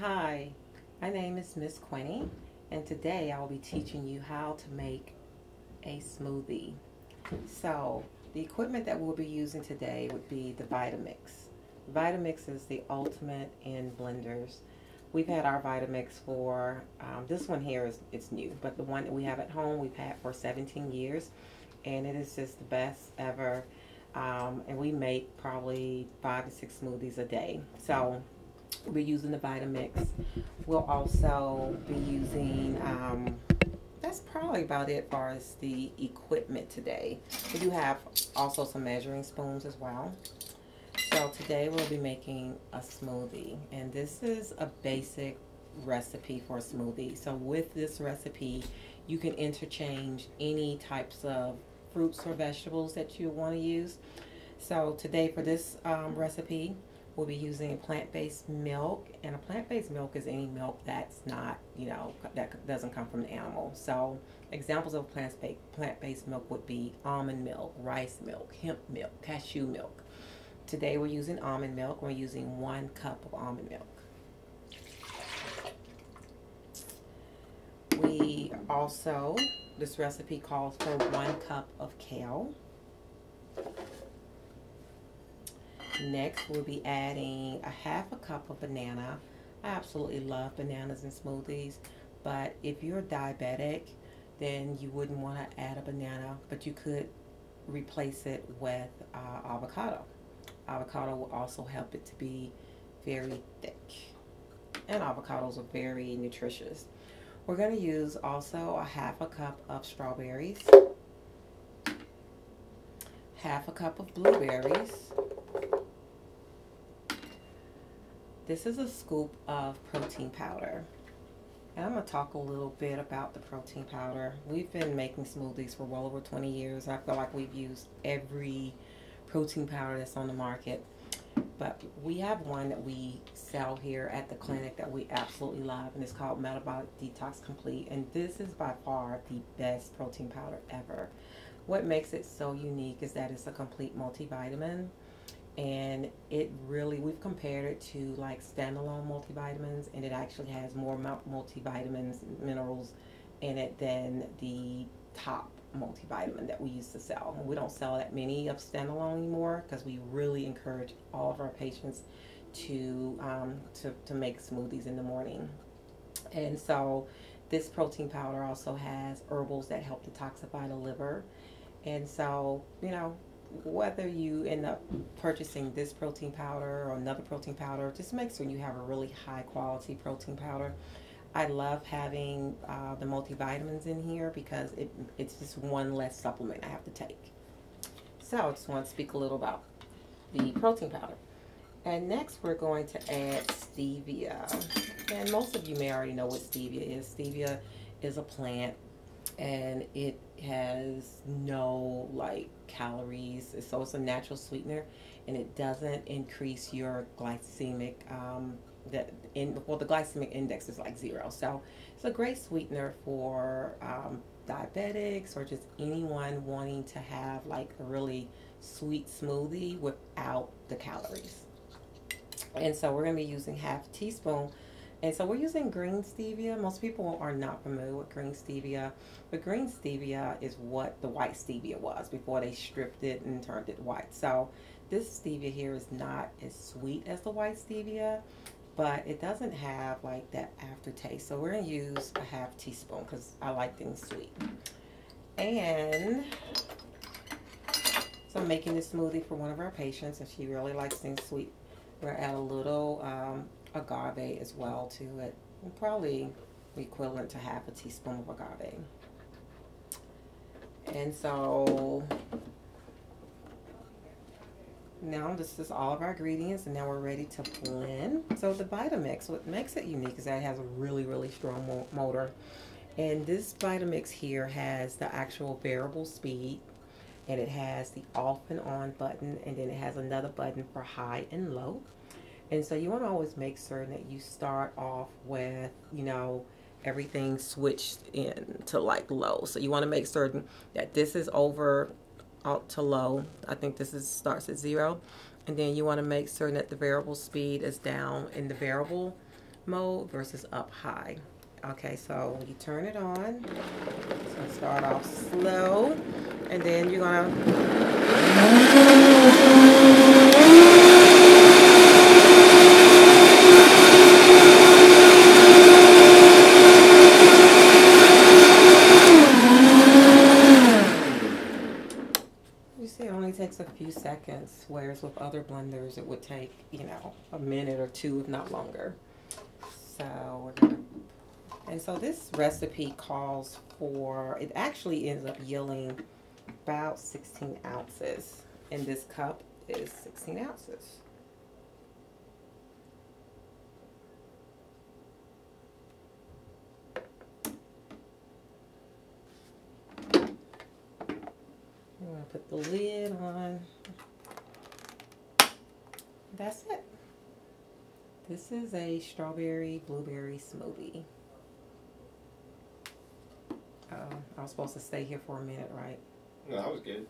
Hi, my name is Miss Quinnie, and today I will be teaching you how to make a smoothie. So, the equipment that we'll be using today would be the Vitamix. Vitamix is the ultimate in blenders. We've had our Vitamix for, um, this one here is it's new, but the one that we have at home we've had for 17 years, and it is just the best ever. Um, and we make probably five to six smoothies a day. So we're using the Vitamix. We'll also be using, um, that's probably about it as far as the equipment today. We do have also some measuring spoons as well. So today we'll be making a smoothie and this is a basic recipe for a smoothie. So with this recipe, you can interchange any types of fruits or vegetables that you want to use. So today for this um, recipe, we'll be using plant-based milk and a plant-based milk is any milk that's not you know that doesn't come from an animal. So examples of plant-based plant-based milk would be almond milk rice milk hemp milk cashew milk. Today we're using almond milk we're using one cup of almond milk. We also this recipe calls for one cup of kale Next, we'll be adding a half a cup of banana. I absolutely love bananas in smoothies, but if you're diabetic, then you wouldn't want to add a banana, but you could replace it with uh, avocado. Avocado will also help it to be very thick. And avocados are very nutritious. We're going to use also a half a cup of strawberries, half a cup of blueberries, This is a scoop of protein powder. And I'm going to talk a little bit about the protein powder. We've been making smoothies for well over 20 years. I feel like we've used every protein powder that's on the market. But we have one that we sell here at the clinic that we absolutely love, and it's called Metabolic Detox Complete. And this is by far the best protein powder ever. What makes it so unique is that it's a complete multivitamin and it really we've compared it to like standalone multivitamins and it actually has more multivitamins minerals in it than the top multivitamin that we used to sell. We don't sell that many of standalone anymore because we really encourage all of our patients to um, to, to make smoothies in the morning. And so this protein powder also has herbals that help detoxify the liver. And so you know whether you end up purchasing this protein powder or another protein powder, just make sure you have a really high quality protein powder. I love having uh, the multivitamins in here because it, it's just one less supplement I have to take. So I just want to speak a little about the protein powder. And next we're going to add stevia. And most of you may already know what stevia is. Stevia is a plant and it has no like calories. So it's a natural sweetener and it doesn't increase your glycemic um, that in well the glycemic index is like zero. So it's a great sweetener for um, diabetics or just anyone wanting to have like a really sweet smoothie without the calories. And so we're going to be using half teaspoon and so we're using green stevia. Most people are not familiar with green stevia, but green stevia is what the white stevia was before they stripped it and turned it white. So this stevia here is not as sweet as the white stevia, but it doesn't have like that aftertaste. So we're gonna use a half teaspoon because I like things sweet. And so I'm making this smoothie for one of our patients and she really likes things sweet. We're add a little um, agave as well to it. Probably equivalent to half a teaspoon of agave. And so now this is all of our ingredients and now we're ready to blend. So the Vitamix, what makes it unique is that it has a really, really strong motor. And this Vitamix here has the actual variable speed and it has the off and on button and then it has another button for high and low. And so you want to always make certain that you start off with, you know, everything switched in to like low. So you want to make certain that this is over out to low. I think this is starts at zero. And then you want to make certain that the variable speed is down in the variable mode versus up high. Okay, so you turn it on. Gonna start off slow, and then you're gonna. You see, it only takes a few seconds, whereas with other blenders, it would take, you know, a minute or two, if not longer. So we're gonna, and so this recipe calls for, it actually ends up yielding about 16 ounces. And this cup is 16 ounces. I'm gonna put the lid on. That's it. This is a strawberry blueberry smoothie. Oh, I was supposed to stay here for a minute, right? No, that was good.